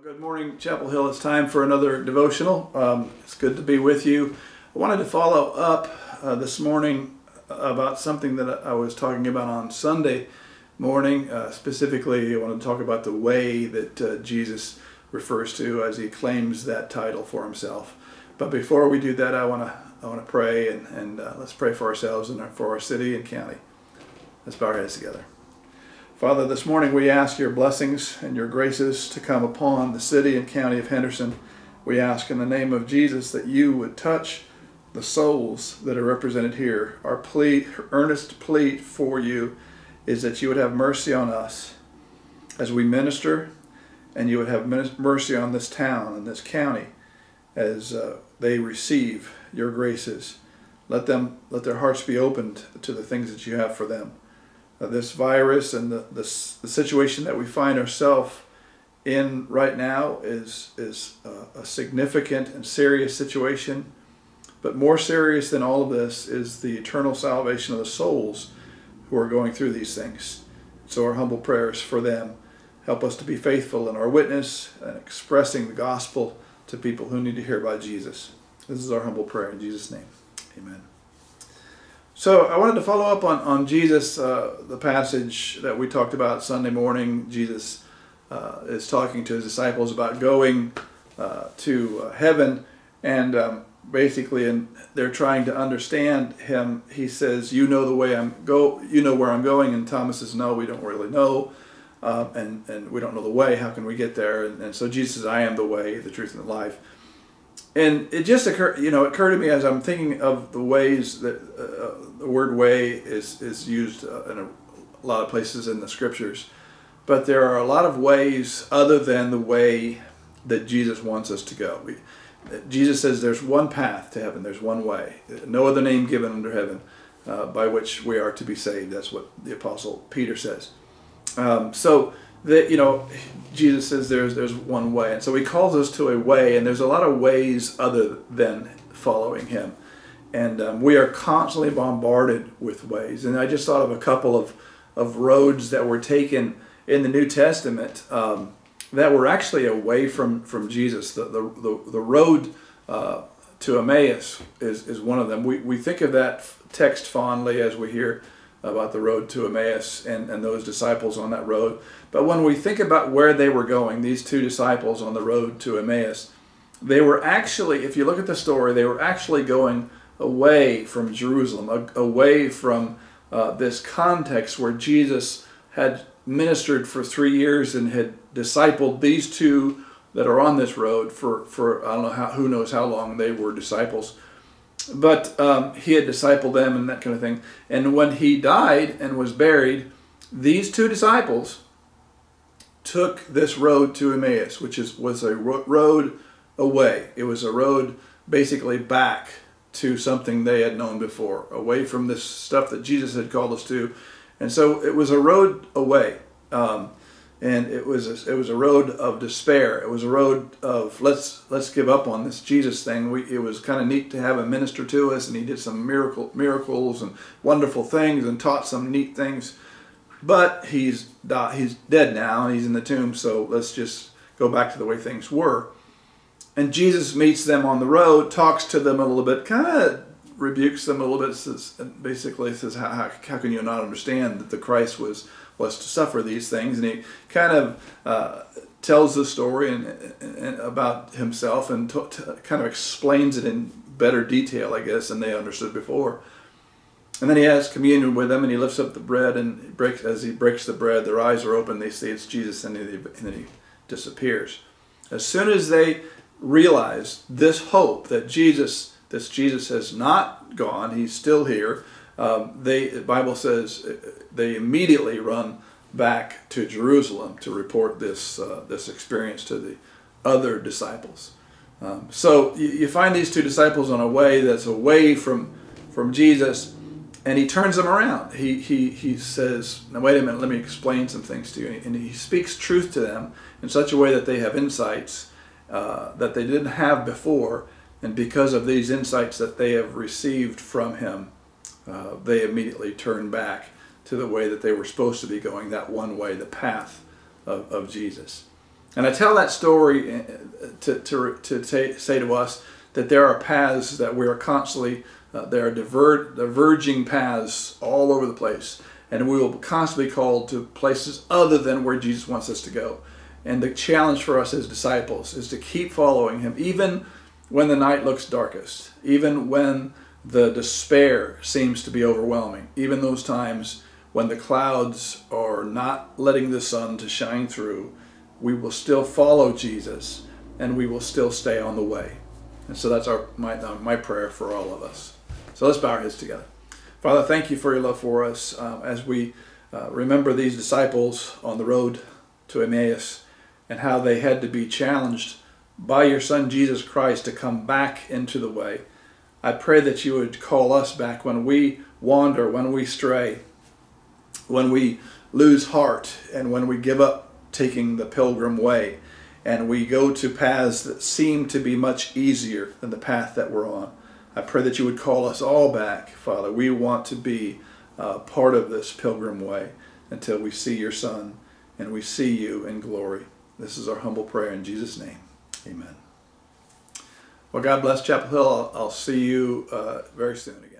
Well, good morning, Chapel Hill. It's time for another devotional. Um, it's good to be with you. I wanted to follow up uh, this morning about something that I was talking about on Sunday morning. Uh, specifically, I want to talk about the way that uh, Jesus refers to as he claims that title for himself. But before we do that, I want to I want to pray and, and uh, let's pray for ourselves and for our city and county. Let's bow our heads together. Father, this morning we ask your blessings and your graces to come upon the city and county of Henderson. We ask in the name of Jesus that you would touch the souls that are represented here. Our plea, earnest plea for you is that you would have mercy on us as we minister, and you would have mercy on this town and this county as uh, they receive your graces. Let them, let their hearts be opened to the things that you have for them Uh, this virus and the, the, the, situation that we find ourselves in right now is, is a, a significant and serious situation. But more serious than all of this is the eternal salvation of the souls who are going through these things. So our humble prayers for them. Help us to be faithful in our witness and expressing the gospel to people who need to hear about Jesus. This is our humble prayer in Jesus' name. Amen. So I wanted to follow up on, on Jesus, uh, the passage that we talked about Sunday morning. Jesus uh, is talking to his disciples about going uh, to uh, heaven, and um, basically, and they're trying to understand him. He says, "You know the way I'm go. You know where I'm going." And Thomas says, "No, we don't really know." Uh, and, and we don't know the way. How can we get there? And, and so Jesus says, I am the way, the truth, and the life and it just occurred, you know, occurred to me as I'm thinking of the ways that uh, the word "way" is is used uh, in a, a, lot of places in the scriptures, but there are a lot of ways other than the way that Jesus wants us to go. We, Jesus says there's one path to heaven. There's one way. No other name given under heaven uh, by which we are to be saved. That's what the apostle Peter says. Um, so that you know jesus says there's there's one way. And so he calls us to a way and there's a lot of ways other than following him. And um, we are constantly bombarded with ways. And i just thought of a couple of of roads that were taken in the new testament um, that were actually away from from jesus. The the, the, the road uh, to emmaus is, is one of them. We, we think of that text fondly as we hear about the road to Emmaus and, and those disciples on that road. But when we think about where they were going, these two disciples on the road to Emmaus, they were actually, if you look at the story, they were actually going away from Jerusalem, away from uh, this context where Jesus had ministered for three years and had discipled these two that are on this road for, for I don't know how, who knows how long they were disciples but um, he had discipled them and that kind of thing. And when he died and was buried, these two disciples took this road to Emmaus, which is was a road away. It was a road basically back to something they had known before, away from this stuff that Jesus had called us to. And so it was a road away. Um, and it was a, it was a road of despair. It was a road of let's let's give up on this Jesus thing. We, it was kind of neat to have him minister to us, and he did some miracle miracles and wonderful things, and taught some neat things. But he's he's dead now, he's in the tomb. So let's just go back to the way things were. And Jesus meets them on the road, talks to them a little bit, kind of rebukes them a little bit, says, basically says, how, how, how can you not understand that the Christ was was to suffer these things. And he kind of uh, tells the story and, and about himself and kind of explains it in better detail, I guess, than they understood before. And then he has communion with them, and he lifts up the bread, and breaks, as he breaks the bread, their eyes are open. They see it's Jesus, and, and then he disappears. As soon as they realize this hope that Jesus, this Jesus has not gone, he's still here, um, they, the Bible says they immediately run back to Jerusalem to report this, uh, this experience to the other disciples. Um, so you, you, find these two disciples on a way that's away from, from Jesus, and he turns them around. He, he, he says, now wait a minute, let me explain some things to you. And he speaks truth to them in such a way that they have insights uh, that they didn't have before, and because of these insights that they have received from him, uh, they immediately turn back to the way that they were supposed to be going, that one way, the path of, of Jesus. And I tell that story uh, to, to, to say, say to us that there are paths that we are constantly, uh, there are diver, diverging paths all over the place. And we will constantly be called to places other than where Jesus wants us to go. And the challenge for us as disciples is to keep following him, even when the night looks darkest, even when the despair seems to be overwhelming, even those times when the clouds are not letting the sun to shine through, we will still follow Jesus and we will still stay on the way. And so that's our my, uh, my prayer for all of us. So let's bow our heads together. Father, thank you for your love for us um, as we uh, remember these disciples on the road to Emmaus and how they had to be challenged by your Son Jesus Christ to come back into the way. I pray that you would call us back when we wander, when we stray, when we lose heart, and when we give up taking the pilgrim way, and we go to paths that seem to be much easier than the path that we're on. I pray that you would call us all back, Father. We want to be uh, part of this pilgrim way until we see your Son and we see you in glory. This is our humble prayer in Jesus' name. Amen. Well, God bless Chapel Hill. I'll, I'll see you uh, very soon again.